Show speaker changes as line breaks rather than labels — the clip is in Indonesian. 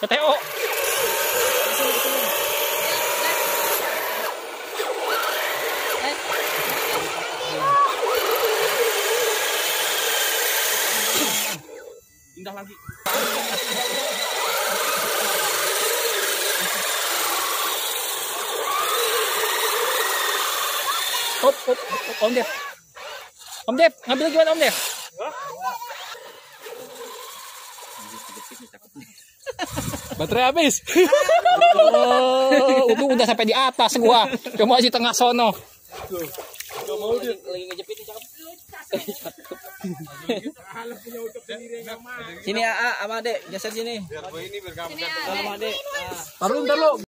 PTO.
Indah lagi.
Hop, hop, hop, Om Dev. Om Dev, ngambil gimana Om Dev?
Baterai habis.
Oh, untung udah sampai di atas gua. Cuma di tengah sono.
Gak mau dia.
Lagi ngejepit nih cakep. Sini A, A sama Ade, geser sini.
Biar gue ini biar kamu
Sama Ade. Ah.
Taruh ntar lo.